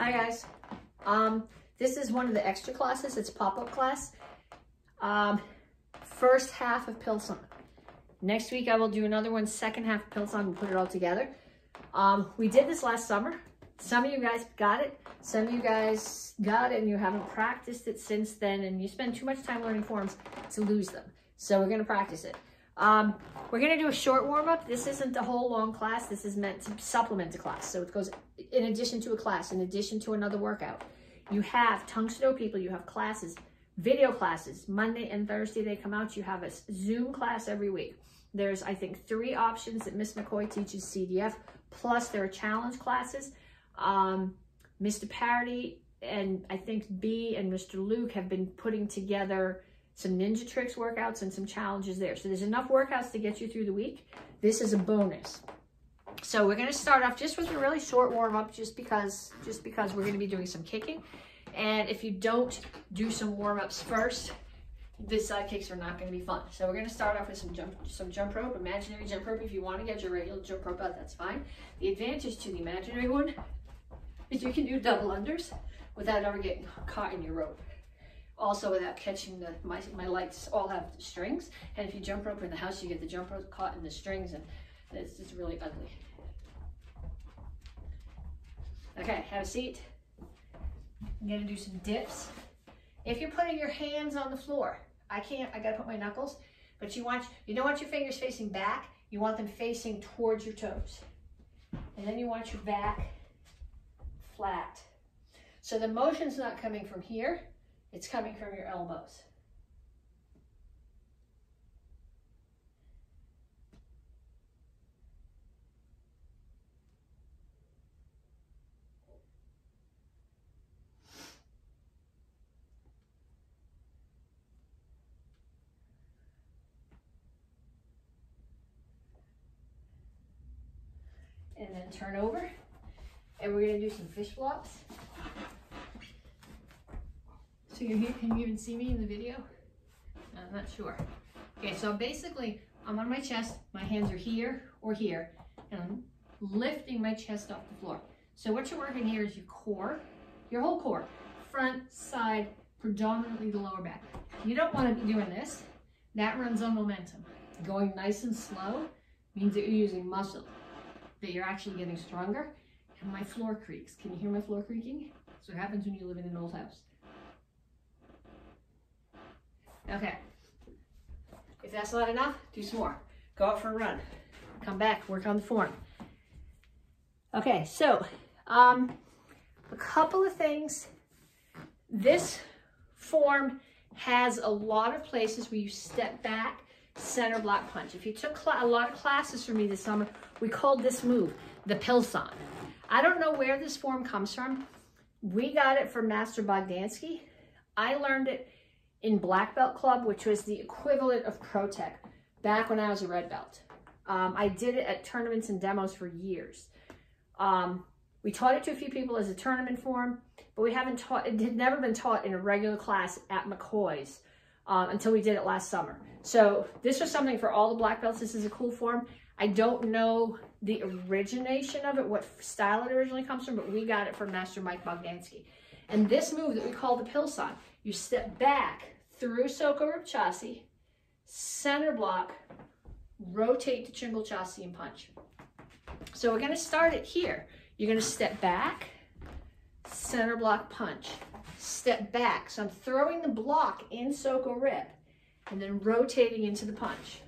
Hi guys. Um, this is one of the extra classes. It's pop-up class. Um, first half of Pilsan. Next week I will do another one, second half of Pilsan and put it all together. Um, we did this last summer. Some of you guys got it. Some of you guys got it and you haven't practiced it since then and you spend too much time learning forms to lose them. So we're gonna practice it. Um, we're gonna do a short warm-up. This isn't the whole long class. This is meant to supplement the class. So it goes in addition to a class, in addition to another workout. You have tongue snow people, you have classes, video classes. Monday and Thursday they come out. You have a Zoom class every week. There's, I think, three options that Miss McCoy teaches CDF, plus there are challenge classes. Um, Mr. Parody and I think B and Mr. Luke have been putting together some ninja tricks workouts and some challenges there. So there's enough workouts to get you through the week. This is a bonus. So we're gonna start off just with a really short warm up just because, just because we're gonna be doing some kicking. And if you don't do some warm ups first, the side kicks are not gonna be fun. So we're gonna start off with some jump, some jump rope, imaginary jump rope. If you wanna get your regular jump rope out, that's fine. The advantage to the imaginary one is you can do double unders without ever getting caught in your rope also without catching the, my, my lights all have strings. And if you jump rope in the house, you get the jump rope caught in the strings and it's just really ugly. Okay, have a seat. I'm gonna do some dips. If you're putting your hands on the floor, I can't, I gotta put my knuckles, but you want, you don't want your fingers facing back, you want them facing towards your toes. And then you want your back flat. So the motion's not coming from here, it's coming from your elbows. and then turn over and we're going to do some fish blocks. So here, can you even see me in the video? I'm not sure. Okay, so basically I'm on my chest, my hands are here or here, and I'm lifting my chest off the floor. So what you're working here is your core, your whole core, front, side, predominantly the lower back. You don't want to be doing this. That runs on momentum. Going nice and slow means that you're using muscle, that you're actually getting stronger. And my floor creaks. Can you hear my floor creaking? So it happens when you live in an old house. Okay. If that's not enough, do some more. Go out for a run. Come back, work on the form. Okay, so um, a couple of things. This form has a lot of places where you step back, center block punch. If you took a lot of classes from me this summer, we called this move the Pilsan. I don't know where this form comes from. We got it from Master Bogdansky. I learned it in Black Belt Club, which was the equivalent of Pro Tech back when I was a red belt. Um, I did it at tournaments and demos for years. Um, we taught it to a few people as a tournament form, but we haven't taught, it had never been taught in a regular class at McCoy's um, until we did it last summer. So this was something for all the black belts. This is a cool form. I don't know the origination of it, what style it originally comes from, but we got it from Master Mike Bogdansky. And this move that we call the Pilsan, you step back through Soko Rip Chassi, center block, rotate to Chingle Chassi and punch. So we're gonna start it here. You're gonna step back, center block punch, step back. So I'm throwing the block in Soko Rip and then rotating into the punch.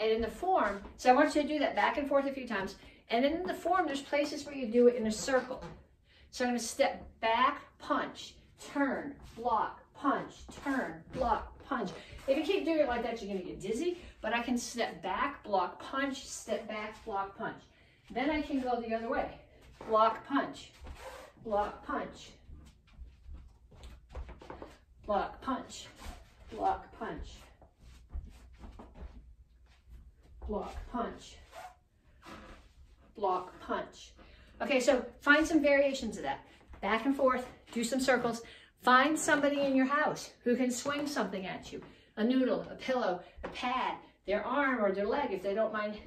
And in the form, so I want you to do that back and forth a few times. And then in the form, there's places where you do it in a circle. So I'm gonna step back, punch, turn, block, punch, turn, block, punch. If you keep doing it like that, you're gonna get dizzy, but I can step back, block, punch, step back, block, punch. Then I can go the other way. Block, punch, block, punch, block, punch, block, punch block, punch, block, punch. Okay, so find some variations of that. Back and forth, do some circles. Find somebody in your house who can swing something at you. A noodle, a pillow, a pad, their arm or their leg if they don't mind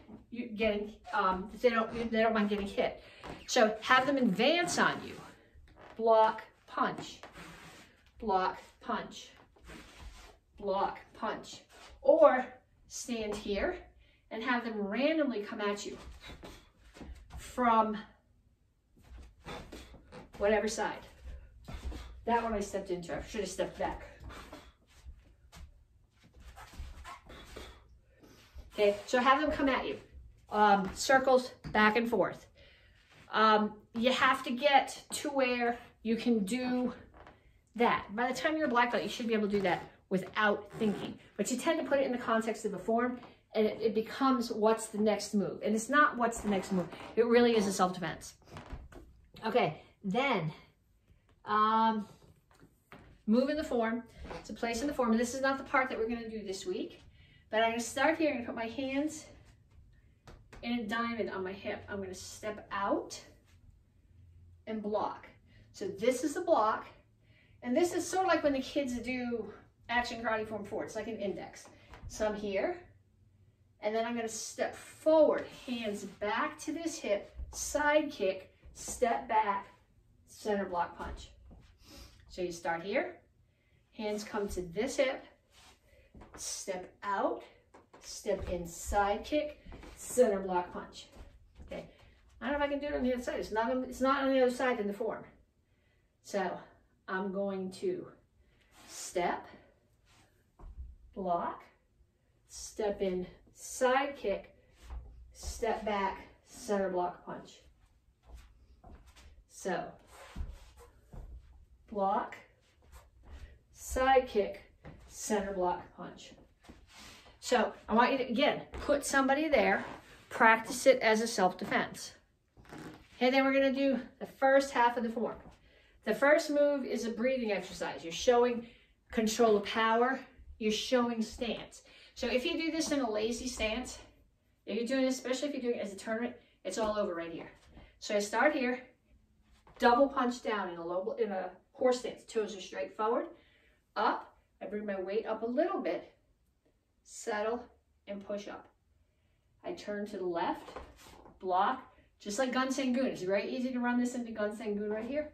getting, um, if they don't, they don't mind getting hit. So have them advance on you. Block, punch, block, punch, block, punch. Or stand here and have them randomly come at you from whatever side. That one I stepped into. I should have stepped back. Okay, so have them come at you. Um, circles back and forth. Um, you have to get to where you can do that. By the time you're black belt, you should be able to do that without thinking. But you tend to put it in the context of a form and it, it becomes what's the next move. And it's not what's the next move. It really is a self-defense. Okay, then um, move in the form to place in the form. And this is not the part that we're going to do this week. But I'm going to start here. I'm going to put my hands in a diamond on my hip. I'm going to step out and block. So this is the block. And this is sort of like when the kids do action karate form four. It's like an index. So I'm here. And then I'm going to step forward, hands back to this hip, side kick, step back, center block punch. So you start here, hands come to this hip, step out, step in side kick, center block punch. Okay, I don't know if I can do it on the other side. It's not, on, it's not on the other side in the form. So I'm going to step, block, step in side kick, step back, center block punch. So block, side kick, center block punch. So I want you to, again, put somebody there, practice it as a self-defense. And then we're gonna do the first half of the form. The first move is a breathing exercise. You're showing control of power, you're showing stance. So if you do this in a lazy stance, if you're doing this, especially if you're doing it as a tournament, it's all over right here. So I start here, double punch down in a low, in a horse stance. Toes are straight forward, up. I bring my weight up a little bit, settle, and push up. I turn to the left, block, just like Gun Sangoon. It's very easy to run this into Gun Sangoon right here.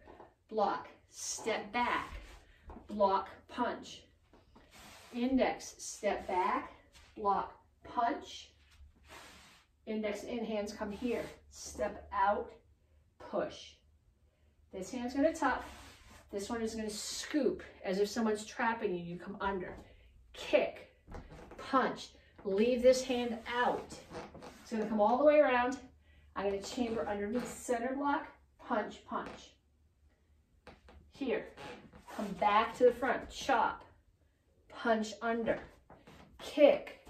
Block, step back, block, punch. Index, step back, block, punch. Index in, hands come here. Step out, push. This hand's gonna tuck, this one is going to scoop as if someone's trapping you. You come under. Kick. Punch. Leave this hand out. It's to come all the way around. I'm to chamber underneath center block. Punch, punch. Here. Come back to the front. Chop. Punch under. Kick.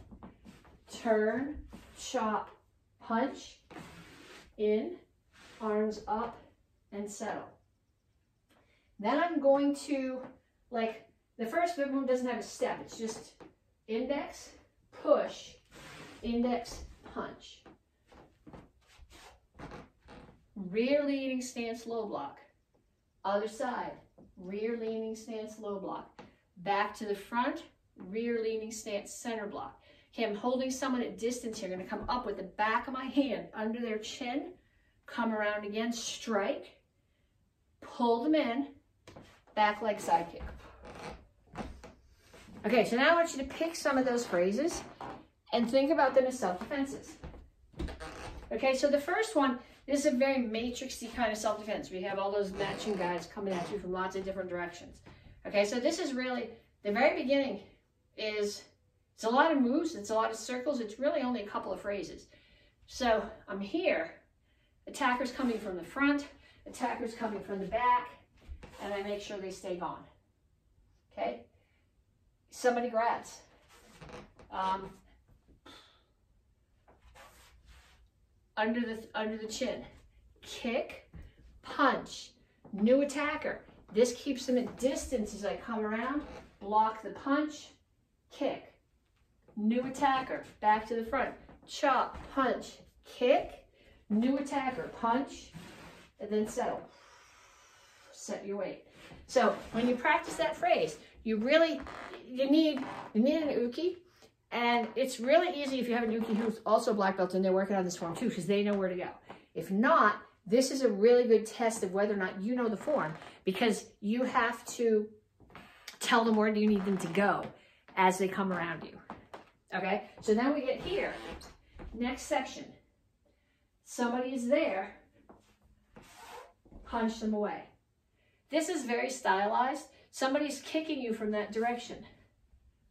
Turn. Chop. Punch. In. Arms up and settle. Then I'm going to, like, the first move doesn't have a step. It's just index, push, index, punch. Rear leaning stance, low block. Other side, rear leaning stance, low block. Back to the front, rear leaning stance, center block. Okay, I'm holding someone at distance here. I'm gonna come up with the back of my hand under their chin, come around again, strike, pull them in, back leg side kick. Okay, so now I want you to pick some of those phrases and think about them as self-defenses. Okay, so the first one, this is a very matrixy kind of self-defense. We have all those matching guys coming at you from lots of different directions. Okay, so this is really, the very beginning is, it's a lot of moves, it's a lot of circles, it's really only a couple of phrases. So I'm here, attackers coming from the front, attackers coming from the back, and I make sure they stay gone. Okay? Somebody grabs. Um, under the under the chin. Kick, punch, new attacker. This keeps them at distance as I come around. Block the punch, kick. New attacker, back to the front. Chop, punch, kick. New attacker, punch, and then settle set your weight. So when you practice that phrase, you really, you need, you need an uke. And it's really easy if you have an uke who's also black belt and they're working on this form too, because they know where to go. If not, this is a really good test of whether or not you know the form because you have to tell them where you need them to go as they come around you. Okay, so now we get here, next section. Somebody is there, punch them away. This is very stylized. Somebody's kicking you from that direction.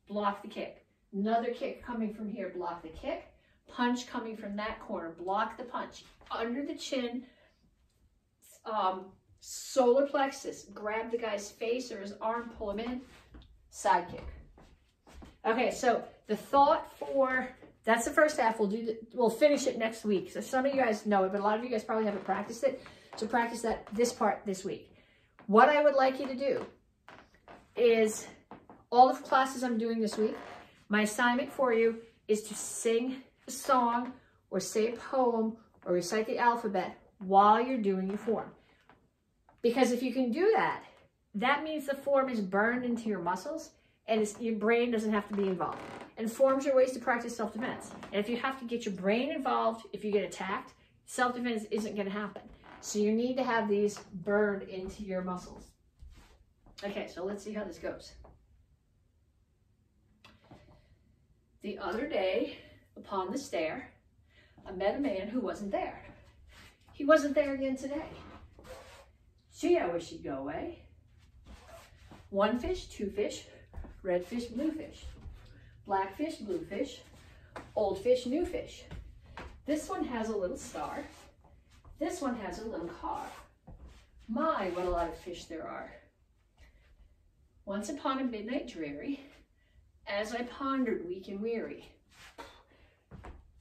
Block the kick. Another kick coming from here, block the kick. Punch coming from that corner, block the punch. Under the chin, um, solar plexus, grab the guy's face or his arm, pull him in, side kick. Okay, so the thought for, that's the first half. We'll do, the, we'll finish it next week. So some of you guys know it, but a lot of you guys probably haven't practiced it. So practice that, this part this week. What I would like you to do is all of the classes I'm doing this week, my assignment for you is to sing a song or say a poem or recite the alphabet while you're doing your form. Because if you can do that, that means the form is burned into your muscles and your brain doesn't have to be involved. And forms are ways to practice self-defense. And if you have to get your brain involved, if you get attacked, self-defense isn't going to happen. So you need to have these burned into your muscles. Okay, so let's see how this goes. The other day, upon the stair, I met a man who wasn't there. He wasn't there again today. Gee, I wish he'd go away. One fish, two fish, red fish, blue fish, black fish, blue fish, old fish, new fish. This one has a little star. This one has a little car. My, what a lot of fish there are. Once upon a midnight dreary, as I pondered weak and weary.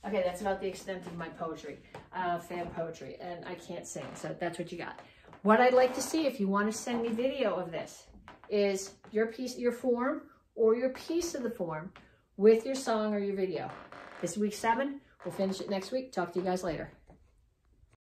Okay, that's about the extent of my poetry, uh, fan poetry, and I can't sing, so that's what you got. What I'd like to see, if you want to send me video of this, is your piece, your form, or your piece of the form with your song or your video. This week seven. We'll finish it next week. Talk to you guys later.